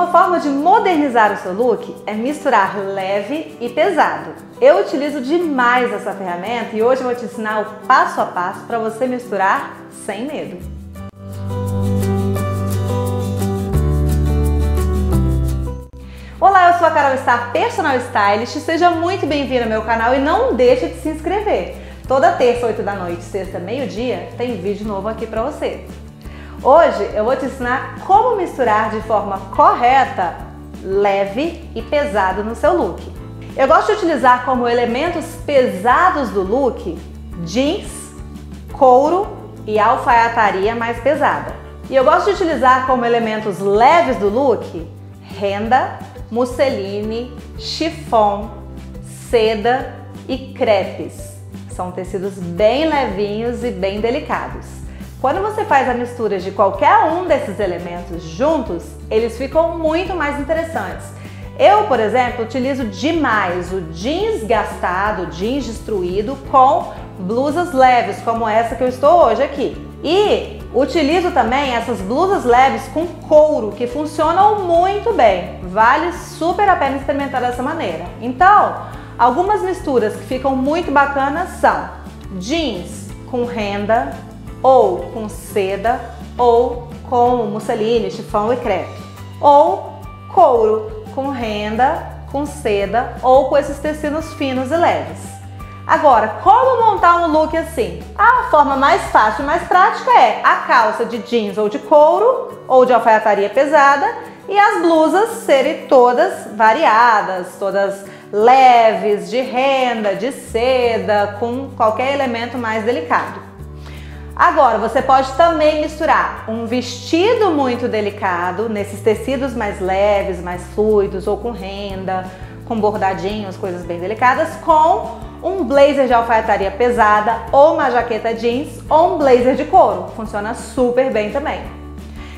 Uma forma de modernizar o seu look é misturar leve e pesado. Eu utilizo demais essa ferramenta e hoje eu vou te ensinar o passo a passo para você misturar sem medo. Olá, eu sou a Carol Star, Personal Stylist. Seja muito bem-vindo ao meu canal e não deixe de se inscrever. Toda terça, 8 da noite, sexta, meio-dia, tem vídeo novo aqui para você. Hoje eu vou te ensinar como misturar de forma correta leve e pesado no seu look. Eu gosto de utilizar como elementos pesados do look jeans, couro e alfaiataria mais pesada. E eu gosto de utilizar como elementos leves do look renda, musseline, chiffon, seda e crepes. São tecidos bem levinhos e bem delicados. Quando você faz a mistura de qualquer um desses elementos juntos, eles ficam muito mais interessantes. Eu, por exemplo, utilizo demais o jeans gastado, jeans destruído com blusas leves, como essa que eu estou hoje aqui. E utilizo também essas blusas leves com couro, que funcionam muito bem. Vale super a pena experimentar dessa maneira. Então, algumas misturas que ficam muito bacanas são jeans com renda, ou com seda, ou com musseline, chifão e crepe, ou couro com renda, com seda ou com esses tecidos finos e leves. Agora, como montar um look assim? A forma mais fácil e mais prática é a calça de jeans ou de couro ou de alfaiataria pesada e as blusas serem todas variadas, todas leves, de renda, de seda, com qualquer elemento mais delicado. Agora, você pode também misturar um vestido muito delicado, nesses tecidos mais leves, mais fluidos, ou com renda, com bordadinhos, coisas bem delicadas, com um blazer de alfaiataria pesada, ou uma jaqueta jeans, ou um blazer de couro. Funciona super bem também.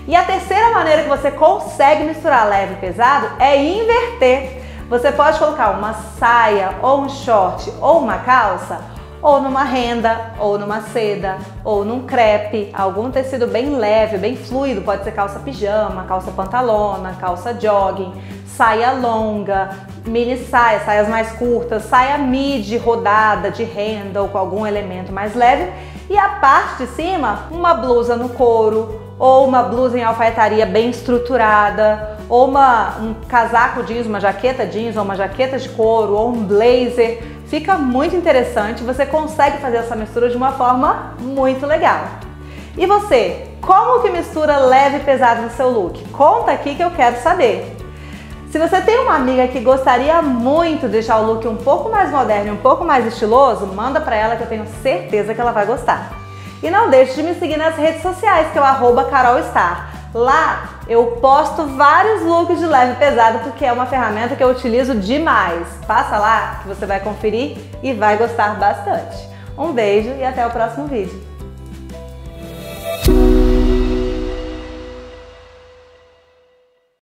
E a terceira maneira que você consegue misturar leve e pesado é inverter. Você pode colocar uma saia, ou um short, ou uma calça ou numa renda, ou numa seda, ou num crepe, algum tecido bem leve, bem fluido, pode ser calça pijama, calça pantalona, calça jogging, saia longa, mini saia, saias mais curtas, saia midi rodada de renda ou com algum elemento mais leve. E a parte de cima, uma blusa no couro ou uma blusa em alfaiataria bem estruturada ou uma, um casaco jeans, uma jaqueta jeans ou uma jaqueta de couro ou um blazer Fica muito interessante, você consegue fazer essa mistura de uma forma muito legal. E você, como que mistura leve e pesado no seu look? Conta aqui que eu quero saber. Se você tem uma amiga que gostaria muito de deixar o look um pouco mais moderno e um pouco mais estiloso, manda para ela que eu tenho certeza que ela vai gostar. E não deixe de me seguir nas redes sociais, que é o arroba carolstar. Lá eu posto vários looks de leve e pesado porque é uma ferramenta que eu utilizo demais. Passa lá que você vai conferir e vai gostar bastante. Um beijo e até o próximo vídeo.